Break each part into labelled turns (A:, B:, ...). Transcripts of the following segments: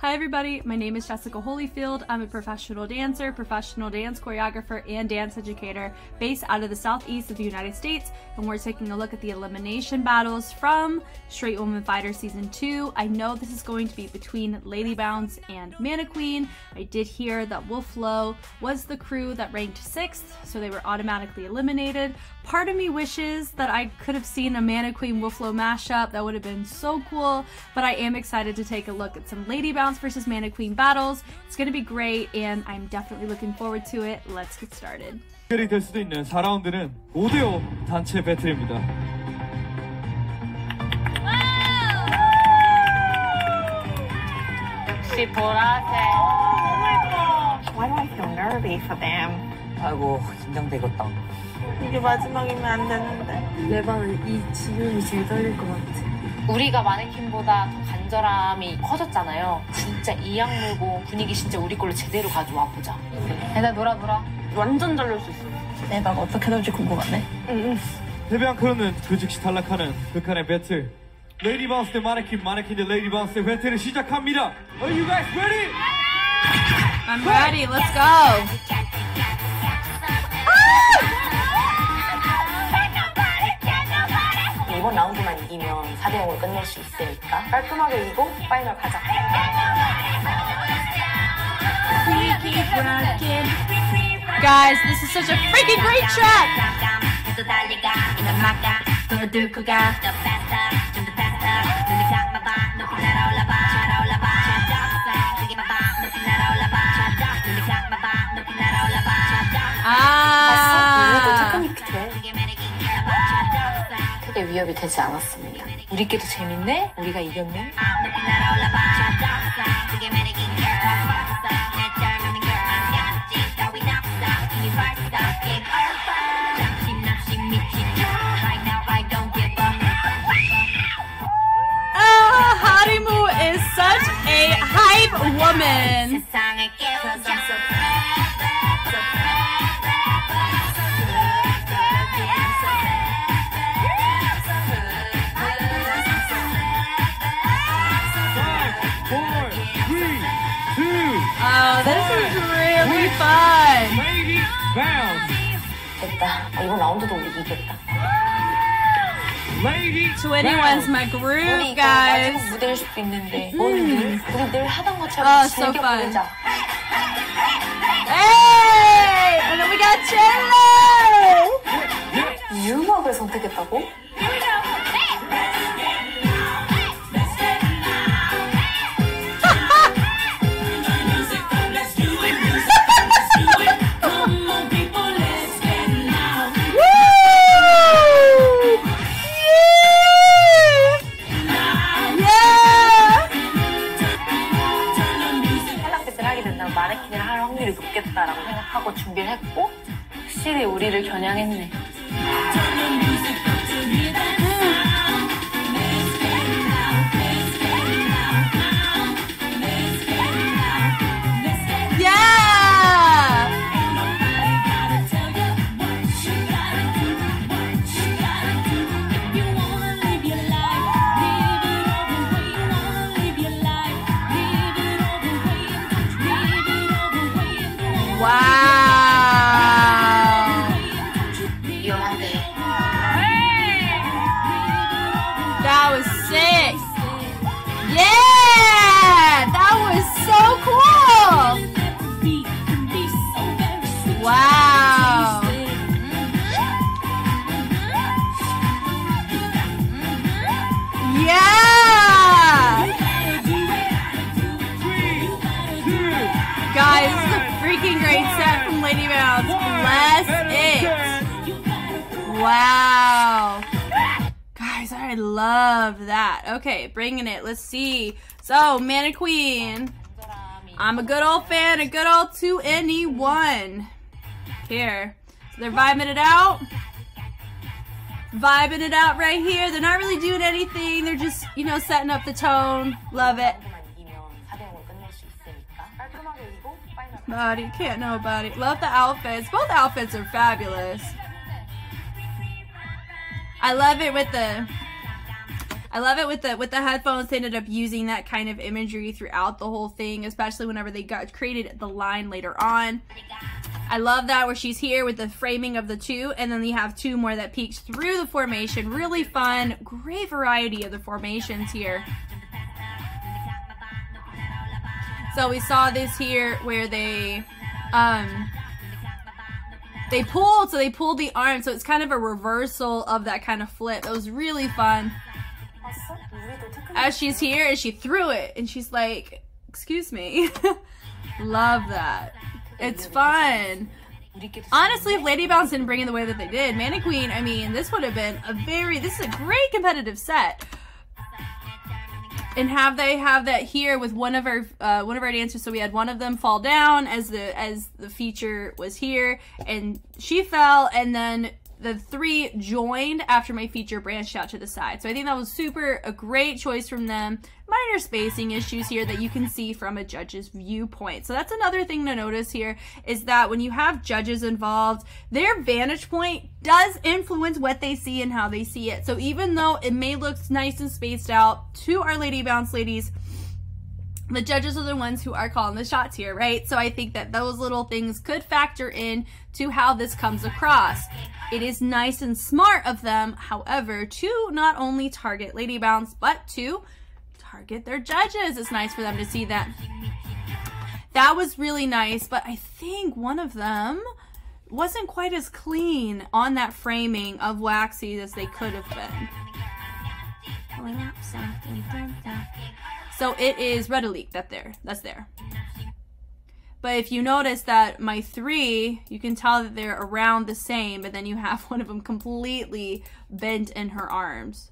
A: Hi everybody, my name is Jessica Holyfield. I'm a professional dancer, professional dance choreographer, and dance educator based out of the southeast of the United States. And we're taking a look at the elimination battles from Street Woman Fighter Season 2. I know this is going to be between Lady Bounce and Mannequeen. I did hear that WolfLo was the crew that ranked 6th, so they were automatically eliminated. Part of me wishes that I could have seen a Mannequeen WolfLo mashup. That would have been so cool, but I am excited to take a look at some Lady Bounce Balance versus Mannequeen battles. It's going to be great, and I'm definitely looking forward to it. Let's get started.
B: 해결이 될 수도 있는 4라운드는 5대5 단체 배틀입니다.
C: 역시
D: Why do I feel nervy for them?
E: 아이고 긴장되겠다.
D: 이게 마지막이면 안 되는데.
F: 내 방은 이 지금이 제일 떨릴 것 같아.
C: 우리가 마네킹보다 더 간절함이 커졌잖아요. 진짜 이 악 물고 분위기 진짜 우리 걸로 제대로 가져와 보자. 얘들 놀아 놀아. 완전 잘 놀 수 있어.
D: 내방 어떻게 나올지 궁금하네.
B: 패배한 크루는 그 즉시 탈락하는 극한의 배틀. 레이디 바운스 대 마네킹, 마네킹 대 레이디 바운스 대 배틀을 시작합니다. Are you guys ready?
A: I'm ready, let's go!
D: 이기면 4대 0으로 끝낼 수 있으니까 깔끔하게 이기고 파이널 가자.
A: Guys, this is such a freaking great track! 아,
D: 크게 위협이 되지 않았습니다.
C: 우리끼도 재밌네? 우리가 이겼네?
A: Harimu is such a hype woman!
D: 있다. 아, 이건 라운드도 우리 이겼다.
B: Lady 2NE1's
A: my group, guys. Oh, so fun. Hey! And then we got Chandler!
D: You love 선택했다고? 마네킹을 할 확률이 높겠다라고 생각하고 준비를 했고 확실히 우리를 겨냥했네.
A: Yeah! Guys, this is a freaking great set from Lady Bounce. Bless it! Wow. Guys, I love that. Okay, bringing it. Let's see. So, Mana Mannequeen. I'm a good old fan, a good old 2NE1. Here. So they're vibing it out vibing it out right here. They're not really doing anything. They're just, you know, setting up the tone. Love it. Body, can't know about it. Love the outfits. Both outfits are fabulous. I love it with the I love it with the with the headphones. They ended up using that kind of imagery throughout the whole thing, especially whenever they got created the line later on. I love that where she's here with the framing of the two, and then you have two more that peeks through the formation. Really fun, great variety of the formations here. So we saw this here where they um they pulled, so they pulled the arm, so it's kind of a reversal of that kind of flip. It was really fun. As she's here, and she threw it, and she's like, "Excuse me." Love that. It's fun. Honestly, if Lady Bounce didn't bring in the way that they did, Mannequeen, I mean, this would have been a very, this is a great competitive set. And have they have that here with one of our uh, one of our dancers? So we had one of them fall down as the as the feature was here, and she fell, and then the three joined after my feature branched out to the side. So I think that was super a great choice from them. Minor spacing issues here that you can see from a judge's viewpoint. So that's another thing to notice here is that when you have judges involved, their vantage point does influence what they see and how they see it. So even though it may look nice and spaced out to our Lady Bounce ladies, the judges are the ones who are calling the shots here, right? So I think that those little things could factor in to how this comes across. It is nice and smart of them, however, to not only target Lady Bounce, but to target their judges. It's nice for them to see that. That was really nice, but I think one of them wasn't quite as clean on that framing of Waxy as they could have been. So it is Redolique that there. That's there. But if you notice that my three, you can tell that they're around the same, but then you have one of them completely bent in her arms.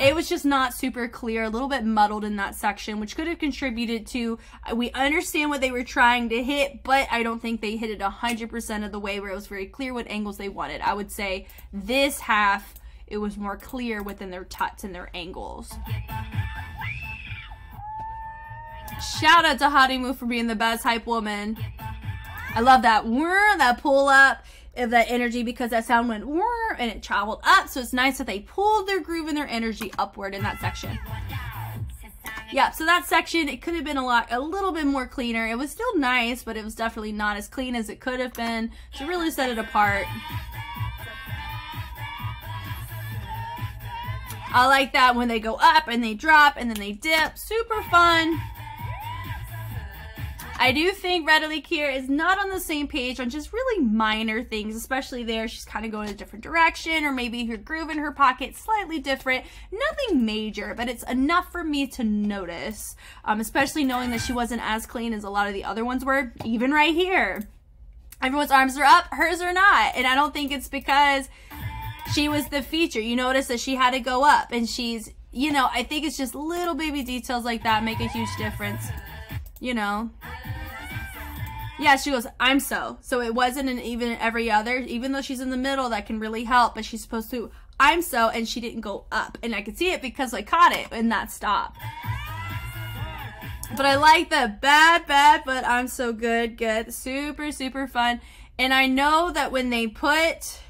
A: It was just not super clear, a little bit muddled in that section, which could have contributed to, uh, we understand what they were trying to hit, but I don't think they hit it 100% of the way where it was very clear what angles they wanted. I would say this half, it was more clear within their tuts and their angles. Shout out to Harimu for being the best hype woman. I love that that pull up of that energy because that sound went and it traveled up. So it's nice that they pulled their groove and their energy upward in that section. Yeah, so that section, it could have been a lot, a little bit more cleaner. It was still nice, but it was definitely not as clean as it could have been to really set it apart. I like that when they go up and they drop and then they dip. Super fun. I do think Redolique here is not on the same page on just really minor things, especially there. She's kind of going a different direction, or maybe her groove in her pocket slightly different. Nothing major, but it's enough for me to notice, um, especially knowing that she wasn't as clean as a lot of the other ones were, even right here. Everyone's arms are up, hers are not. And I don't think it's because she was the feature. You notice that she had to go up, and she's, you know, I think it's just little baby details like that make a huge difference you know. Yeah, she goes, I'm so. So it wasn't an even every other, even though she's in the middle, that can really help, but she's supposed to, I'm so, and she didn't go up. And I could see it because I caught it in that stop. But I like the bad, bad, but I'm so good, good. Super, super fun. And I know that when they put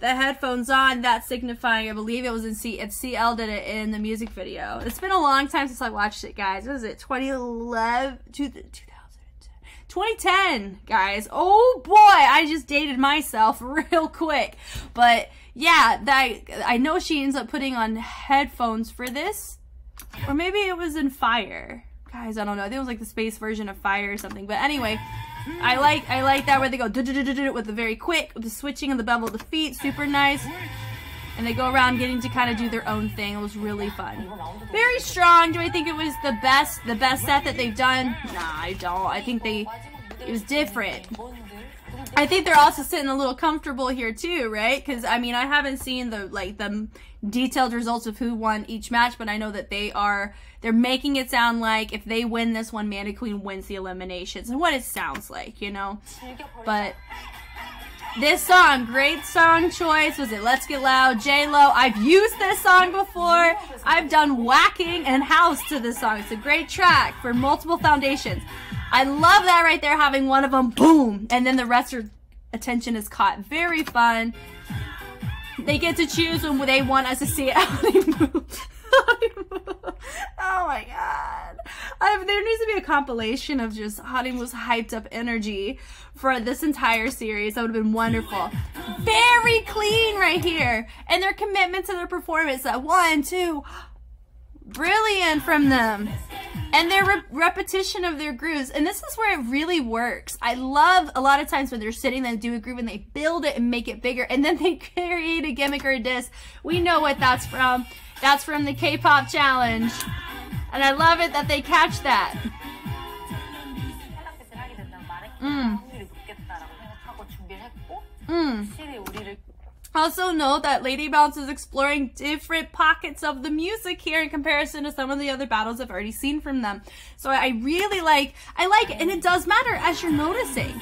A: the headphones on, that signifying, I believe it was in C, if CL did it in the music video. It's been a long time since I watched it, guys. What was it, 2011, 2010, guys. Oh boy, I just dated myself real quick. But yeah, that I know she ends up putting on headphones for this. Or maybe it was in Fire. Guys, I don't know. I think it was like the space version of Fire or something. But anyway, I like I like that where they go with the very quick, with the switching of the bevel of the feet, super nice. And they go around getting to kind of do their own thing. It was really fun. Very strong. Do I think it was the best the best set that they've done? Nah, I don't. I think they it was different. I think they're also sitting a little comfortable here too, right? Because I mean, I haven't seen the like the detailed results of who won each match, but I know that they are they're making it sound like if they win this one, Mannequeen wins the eliminations, and what it sounds like, you know. But this song, great song choice. Was it Let's Get Loud, J Lo? I've used this song before. I've done waacking and house to this song. It's a great track for multiple foundations. I love that right there, having one of them boom, and then the rest of attention is caught. Very fun. they get to choose when they want us to see it. oh my god. I, there needs to be a compilation of just Hanimu's hyped up energy for this entire series. That would have been wonderful. Very clean right here. And their commitment to their performance. That one, two, brilliant from them and their re- repetition of their grooves and this is where it really works i love a lot of times when they're sitting and do a groove and they build it and make it bigger and then they create a gimmick or a disc we know what that's from that's from the K-pop challenge. And I love it that they catch that. Mm.
C: Mm.
A: Also note that Lady Bounce is exploring different pockets of the music here in comparison to some of the other battles I've already seen from them. So I really like, I like it and it does matter as you're noticing.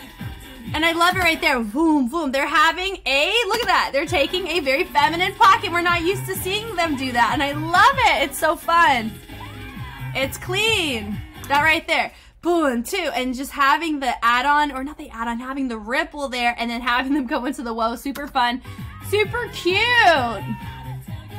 A: And I love it right there. Boom, boom. They're having a, look at that. They're taking a very feminine pocket. We're not used to seeing them do that. And I love it. It's so fun. It's clean. That right there. Boom, two. And just having the add-on, or not the add-on, having the ripple there, and then having them go into the whoa. Super fun. Super cute.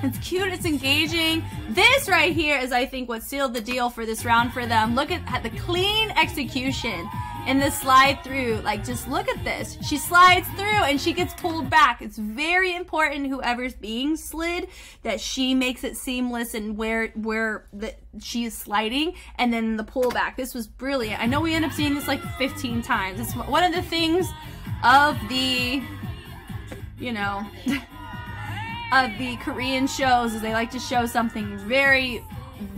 A: It's cute, it's engaging. This right here is, I think, what sealed the deal for this round for them. Look at, at the clean execution in the slide through. Like, just look at this. She slides through and she gets pulled back. It's very important, whoever's being slid, that she makes it seamless and where where the, she is sliding and then the pullback. This was brilliant. I know we end up seeing this like 15 times. It's one of the things of the, you know, of the Korean shows is they like to show something very,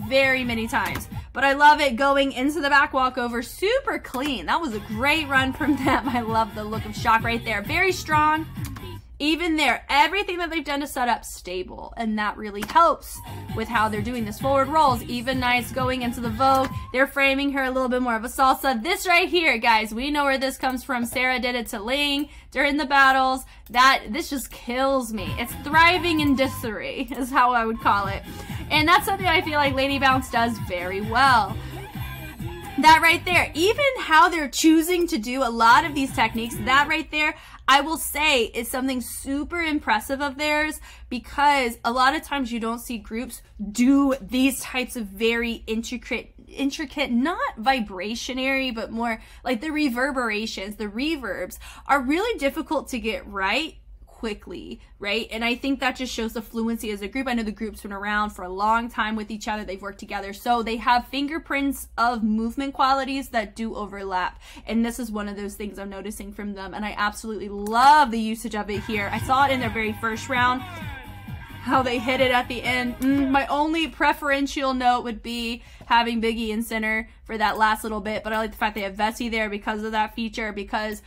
A: very many times. But I love it going into the back walkover, super clean. That was a great run from them. I love the look of shock right there. Very strong. Even there, everything that they've done to set up stable, and that really helps with how they're doing this forward rolls. Even nice going into the Vogue. They're framing her a little bit more of a salsa. This right here, guys, we know where this comes from. Sarah did it to Ling during the battles. That this just kills me. It's thriving in disarray, is how I would call it. And that's something I feel like Lady Bounce does very well. That right there even how they're choosing to do a lot of these techniques that right there i will say is something super impressive of theirs because a lot of times you don't see groups do these types of very intricate intricate not vibrationary but more like the reverberations the reverbs are really difficult to get right quickly, right? And I think that just shows the fluency as a group. I know the group's been around for a long time with each other. They've worked together. So they have fingerprints of movement qualities that do overlap. And this is one of those things I'm noticing from them. And I absolutely love the usage of it here. I saw it in their very first round. How they hit it at the end. Mm, my only preferential note would be having Biggie in center for that last little bit, but I like the fact they have Vessi there because of that feature, because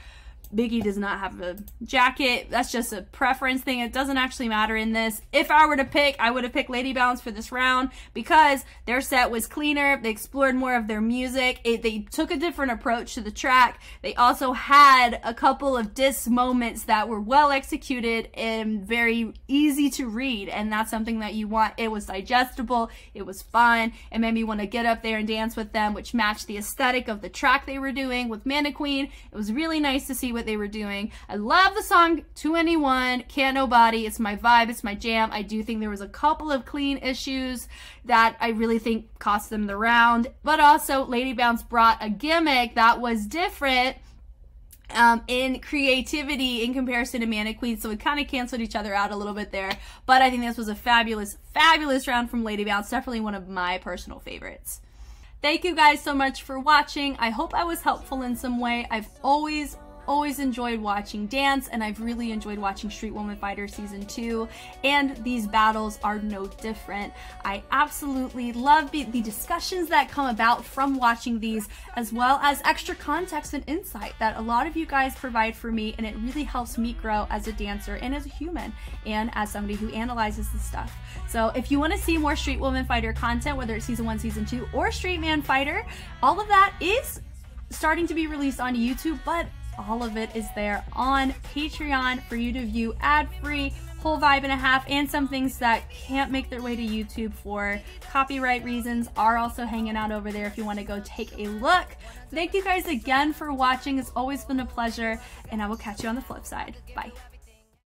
A: Biggie does not have a jacket. That's just a preference thing. It doesn't actually matter in this. If I were to pick, I would have picked Lady Bounce for this round because their set was cleaner. They explored more of their music. It, they took a different approach to the track. They also had a couple of diss moments that were well executed and very easy to read. And that's something that you want. It was digestible. It was fun. It made me want to get up there and dance with them, which matched the aesthetic of the track they were doing with Mannequeen. It was really nice to see what they were doing. I love the song 2NE1, Can't Nobody. It's my vibe, it's my jam. I do think there was a couple of clean issues that I really think cost them the round. But also, Lady Bounce brought a gimmick that was different um, in creativity in comparison to Mannequeen, so we kind of canceled each other out a little bit there. But I think this was a fabulous, fabulous round from Lady Bounce. Definitely one of my personal favorites. Thank you guys so much for watching. I hope I was helpful in some way. I've always, always enjoyed watching dance and I've really enjoyed watching Street Woman Fighter season 2 and these battles are no different. I absolutely love the, discussions that come about from watching these as well as extra context and insight that a lot of you guys provide for me and it really helps me grow as a dancer and as a human and as somebody who analyzes this stuff. So if you want to see more Street Woman Fighter content, whether it's season 1, season 2 or Street Man Fighter, all of that is starting to be released on YouTube, but all of it is there on Patreon for you to view ad-free, whole vibe and a half, and some things that can't make their way to YouTube for copyright reasons are also hanging out over there if you want to go take a look. Thank you guys again for watching. It's always been a pleasure, and I will catch you on the flip side. Bye.